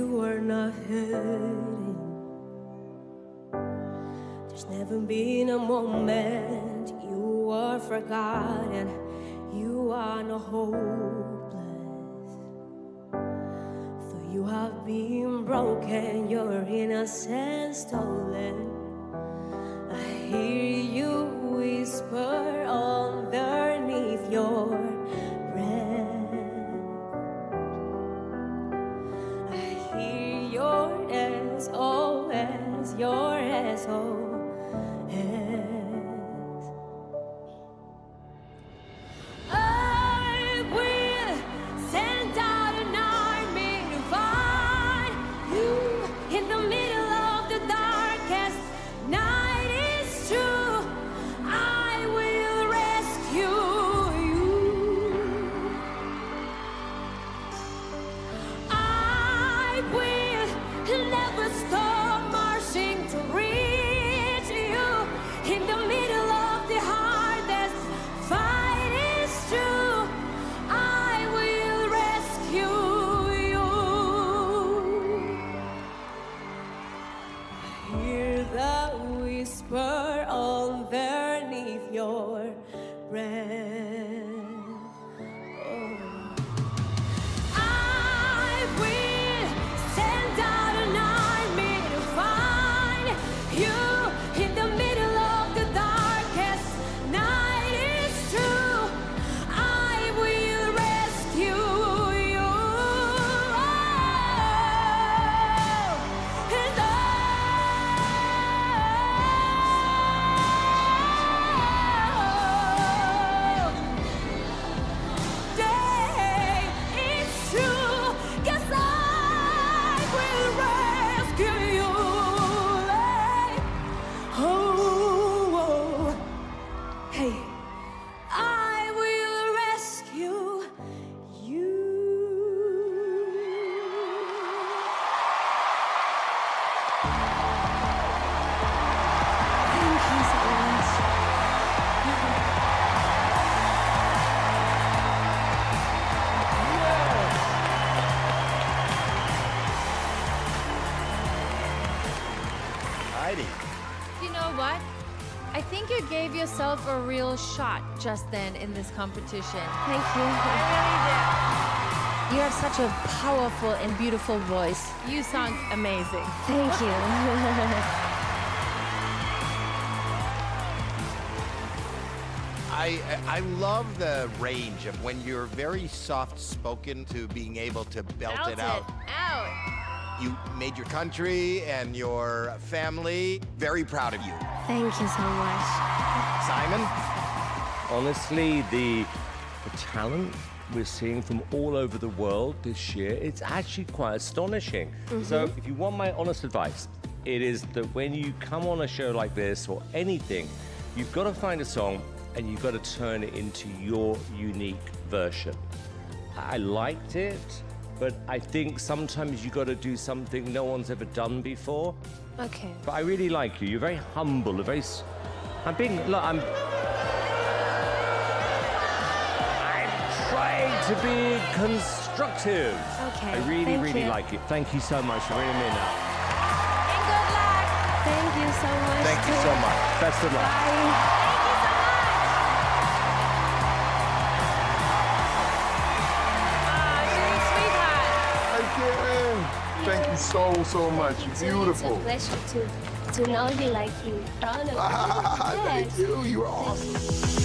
are not hurting. There's never been a moment you are forgotten. You are not hopeless. Though you have been broken, your innocence stolen. I hear you whisper underneath your your You know what? I think you gave yourself a real shot just then in this competition. Thank you. I really did. You have such a powerful and beautiful voice. You sound amazing. Thank you. I I love the range of when you're very soft spoken to being able to belt Belt it out. out. You made your country and your family very proud of you. Thank you so much. Simon, Honestly, the, the talent we're seeing from all over the world this year, it's actually quite astonishing. Mm-hmm. So, if you want my honest advice, it is that when you come on a show like this or anything, you've got to find a song and you've got to turn it into your unique version. I liked it, but I think sometimes you got to do something no one's ever done before. Okay. But I really like you. You're very humble. You're very. I'm being. Look, I'm. I'm trying to be constructive. Okay, I really, thank really you. like it. Thank you so much. I really mean that. And good luck. Thank you so much. Thank you so much. Best of luck. Bye. Thank you so, so much. Beautiful. It's a pleasure to, to know you like you. Proud of you. Thank you. You are awesome.